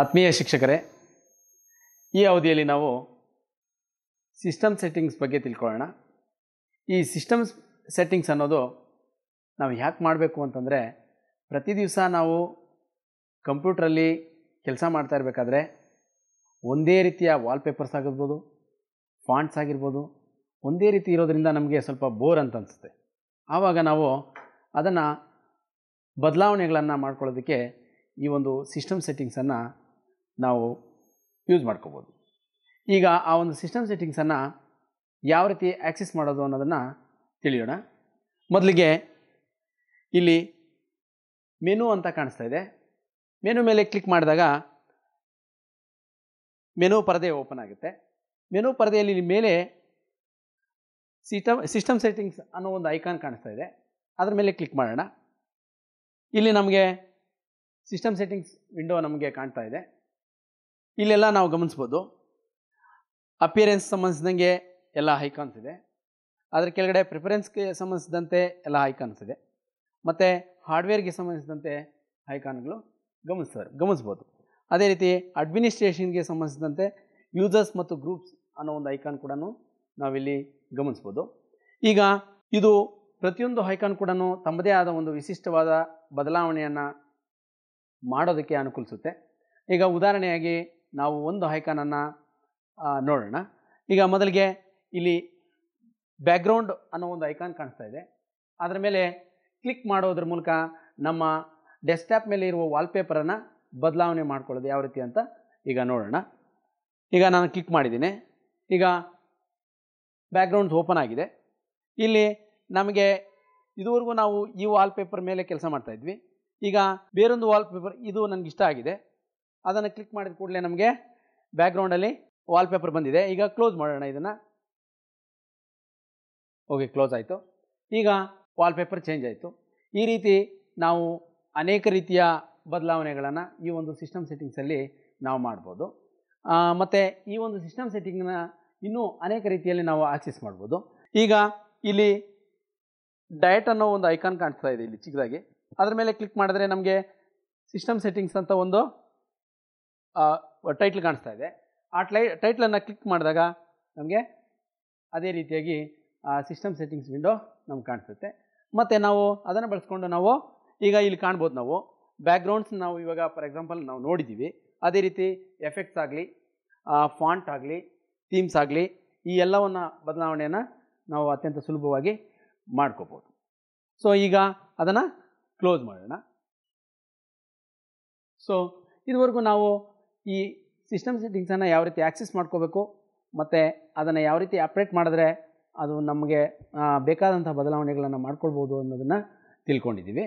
ಆತ್ಮೀಯ ಶಿಕ್ಷಕರೇ, ಈ ಅವಧಿಯಲ್ಲಿ ನಾವು ಸಿಸ್ಟಮ್ ಸೆಟ್ಟಿಂಗ್ಸ್ ಬಗ್ಗೆ ತಿಳ್ಕೊಳ್ಳೋಣ. ಈ ಸಿಸ್ಟಮ್ಸ್ ಸೆಟ್ಟಿಂಗ್ಸ್ ಅನ್ನೋದು ನಾವು ಯಾಕೆ ಮಾಡಬೇಕು ಅಂತಂದರೆ, ಪ್ರತಿ ದಿವಸ ನಾವು ಕಂಪ್ಯೂಟ್ರಲ್ಲಿ ಕೆಲಸ ಮಾಡ್ತಾ ಇರಬೇಕಾದ್ರೆ, ಒಂದೇ ರೀತಿಯ ವಾಲ್ಪೇಪರ್ಸ್ ಆಗಿರ್ಬೋದು ಫಾಂಟ್ಸ್ ಆಗಿರ್ಬೋದು, ಒಂದೇ ರೀತಿ ಇರೋದರಿಂದ ನಮಗೆ ಸ್ವಲ್ಪ ಬೋರ್ ಅಂತ ಅನಿಸುತ್ತೆ. ಆವಾಗ ನಾವು ಅದನ್ನು ಬದಲಾವಣೆಗಳನ್ನು ಮಾಡ್ಕೊಳ್ಳೋದಕ್ಕೆ ಈ ಒಂದು ಸಿಸ್ಟಮ್ ಸೆಟ್ಟಿಂಗ್ಸನ್ನು ನಾವು ಯೂಸ್ ಮಾಡ್ಕೋಬೋದು. ಈಗ ಆ ಒಂದು ಸಿಸ್ಟಮ್ ಸೆಟ್ಟಿಂಗ್ಸನ್ನು ಯಾವ ರೀತಿ ಆ್ಯಕ್ಸೆಸ್ ಮಾಡೋದು ಅನ್ನೋದನ್ನು ತಿಳಿಯೋಣ. ಮೊದಲಿಗೆ ಇಲ್ಲಿ ಮೆನು ಅಂತ ಕಾಣಿಸ್ತಾ ಇದೆ. ಮೆನು ಮೇಲೆ ಕ್ಲಿಕ್ ಮಾಡಿದಾಗ ಮೆನು ಪರದೆ ಓಪನ್ ಆಗುತ್ತೆ. ಮೆನು ಪರದೆಯಲ್ಲಿ ಮೇಲೆ ಸಿಸ್ಟಮ್ ಸಿಸ್ಟಮ್ ಸೆಟ್ಟಿಂಗ್ಸ್ ಅನ್ನೋ ಒಂದು ಐಕಾನ್ ಕಾಣಿಸ್ತಾ ಇದೆ. ಅದರ ಮೇಲೆ ಕ್ಲಿಕ್ ಮಾಡೋಣ. ಇಲ್ಲಿ ನಮಗೆ ಸಿಸ್ಟಮ್ ಸೆಟ್ಟಿಂಗ್ಸ್ ವಿಂಡೋ ನಮಗೆ ಕಾಣ್ತಾ ಇದೆ. ಇಲ್ಲೆಲ್ಲ ನಾವು ಗಮನಿಸ್ಬೋದು. ಅಪಿಯರೆನ್ಸ್ ಸಂಬಂಧಿಸಿದಂಗೆ ಎಲ್ಲ ಹೈಕಾನ್ಸ್ ಇದೆ ಅದರ ಕೆಳಗಡೆ ಪ್ರಿಫರೆನ್ಸ್ಗೆ ಸಂಬಂಧಿಸಿದಂತೆ ಎಲ್ಲ ಹೈಕಾನ್ಸ್ ಇದೆ ಮತ್ತು ಹಾರ್ಡ್ವೇರ್ಗೆ ಸಂಬಂಧಿಸಿದಂತೆ ಹೈಕಾನ್ಗಳು ಗಮನಿಸ್ತಾರೆ, ಗಮನಿಸ್ಬೋದು. ಅದೇ ರೀತಿ ಅಡ್ಮಿನಿಸ್ಟ್ರೇಷನ್ಗೆ ಸಂಬಂಧಿಸಿದಂತೆ ಯೂಸರ್ಸ್ ಮತ್ತು ಗ್ರೂಪ್ಸ್ ಅನ್ನೋ ಒಂದು ಐಕಾನ್ ಕೂಡ ನಾವಿಲ್ಲಿ ಗಮನಿಸ್ಬೋದು. ಈಗ ಇದು ಪ್ರತಿಯೊಂದು ಐಕಾನ್ ಕೂಡ ತಮ್ಮದೇ ಆದ ಒಂದು ವಿಶಿಷ್ಟವಾದ ಬದಲಾವಣೆಯನ್ನು ಮಾಡೋದಕ್ಕೆ ಅನುಕೂಲಿಸುತ್ತೆ. ಈಗ ಉದಾಹರಣೆಯಾಗಿ ನಾವು ಒಂದು ಹೈಕಾನನ್ನು ನೋಡೋಣ. ಈಗ ಮೊದಲಿಗೆ ಇಲ್ಲಿ ಬ್ಯಾಕ್ಗ್ರೌಂಡ್ ಅನ್ನೋ ಒಂದು ಐಕಾನ್ ಕಾಣಿಸ್ತಾ ಇದೆ. ಅದರ ಮೇಲೆ ಕ್ಲಿಕ್ ಮಾಡೋದ್ರ ಮೂಲಕ ನಮ್ಮ ಡೆಸ್ಕ್ಟಾಪ್ ಮೇಲೆ ಇರುವ ವಾಲ್ಪೇಪರನ್ನು ಬದಲಾವಣೆ ಮಾಡ್ಕೊಳ್ಳೋದು ಯಾವ ರೀತಿ ಅಂತ ಈಗ ನೋಡೋಣ. ಈಗ ನಾನು ಕ್ಲಿಕ್ ಮಾಡಿದ್ದೀನಿ. ಈಗ ಬ್ಯಾಕ್ಗ್ರೌಂಡ್ಸ್ ಓಪನ್ ಆಗಿದೆ. ಇಲ್ಲಿ ನಮಗೆ ಇದುವರೆಗೂ ನಾವು ಈ ವಾಲ್ಪೇಪರ್ ಮೇಲೆ ಕೆಲಸ ಮಾಡ್ತಾಯಿದ್ವಿ ಈಗ ಬೇರೊಂದು ವಾಲ್ಪೇಪರ್, ಇದು ನನಗೆ ಇಷ್ಟ ಆಗಿದೆ. ಅದನ್ನು ಕ್ಲಿಕ್ ಮಾಡಿದ ಕೂಡಲೇ ನಮಗೆ ಬ್ಯಾಕ್ಗ್ರೌಂಡಲ್ಲಿ ವಾಲ್ಪೇಪರ್ ಬಂದಿದೆ. ಈಗ ಕ್ಲೋಸ್ ಮಾಡೋಣ ಇದನ್ನು. ಓಕೆ ಕ್ಲೋಸ್ ಆಯಿತು. ಈಗ ವಾಲ್ಪೇಪರ್ ಚೇಂಜ್ ಆಯಿತು. ಈ ರೀತಿ ನಾವು ಅನೇಕ ರೀತಿಯ ಬದಲಾವಣೆಗಳನ್ನು ಈ ಒಂದು ಸಿಸ್ಟಮ್ ಸೆಟ್ಟಿಂಗ್ಸಲ್ಲಿ ನಾವು ಮಾಡ್ಬೋದು. ಮತ್ತು ಈ ಒಂದು ಸಿಸ್ಟಮ್ ಸೆಟ್ಟಿಂಗ್ನ ಇನ್ನೂ ಅನೇಕ ರೀತಿಯಲ್ಲಿ ನಾವು ಆಕ್ಸೆಸ್ ಮಾಡ್ಬೋದು. ಈಗ ಇಲ್ಲಿ ಡಯಟ್ ಅನ್ನೋ ಒಂದು ಐಕಾನ್ ಕಾಣಿಸ್ತಾ ಇದೆ ಇಲ್ಲಿ ಚಿಕ್ಕದಾಗಿ. ಅದರ ಮೇಲೆ ಕ್ಲಿಕ್ ಮಾಡಿದ್ರೆ ನಮಗೆ ಸಿಸ್ಟಮ್ ಸೆಟ್ಟಿಂಗ್ಸ್ ಅಂತ ಒಂದು ಟೈಟ್ಲ್ ಕಾಣಿಸ್ತಾ ಇದೆ. ಆ ಟ್ಲೈ ಟೈಟ್ಲನ್ನು ಕ್ಲಿಕ್ ಮಾಡಿದಾಗ ನಮಗೆ ಅದೇ ರೀತಿಯಾಗಿ, ಆ ಸಿಸ್ಟಮ್ ಸೆಟ್ಟಿಂಗ್ಸ್ ವಿಂಡೋ ನಮ್ಗೆ ಕಾಣಿಸುತ್ತೆ. ಮತ್ತು ನಾವು ಅದನ್ನು ಬಳಸ್ಕೊಂಡು ನಾವು ಈಗ ಇಲ್ಲಿ ಕಾಣ್ಬೋದು ನಾವು. ಬ್ಯಾಕ್ಗ್ರೌಂಡ್ಸ್ ನಾವು ಇವಾಗ ಫಾರ್ ಎಕ್ಸಾಂಪಲ್ ನಾವು ನೋಡಿದ್ದೀವಿ ಅದೇ ರೀತಿ ಎಫೆಕ್ಟ್ಸ್ ಆಗಲಿ ಫಾಂಟ್ ಆಗಲಿ ಥೀಮ್ಸ್ ಆಗಲಿ ಈ ಎಲ್ಲವನ್ನು ಬದಲಾವಣೆಯನ್ನು ನಾವು ಅತ್ಯಂತ ಸುಲಭವಾಗಿ ಮಾಡ್ಕೋಬೋದು. ಸೊ ಈಗ ಅದನ್ನು ಕ್ಲೋಸ್ ಮಾಡೋಣ. ಸೊ ಇದುವರೆಗೂ ನಾವು ಈ ಸಿಸ್ಟಮ್ ಸೆಟ್ಟಿಂಗ್ಸನ್ನು ಯಾವ ರೀತಿ ಆ್ಯಕ್ಸೆಸ್ ಮಾಡ್ಕೋಬೇಕು ಮತ್ತು ಅದನ್ನು ಯಾವ ರೀತಿ ಆಪ್ರೇಟ್ ಮಾಡಿದ್ರೆ ಅದು ನಮಗೆ ಬೇಕಾದಂಥ ಬದಲಾವಣೆಗಳನ್ನು ಮಾಡ್ಕೊಳ್ಬೋದು ಅನ್ನೋದನ್ನು ತಿಳ್ಕೊಂಡಿದ್ದೀವಿ.